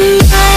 Night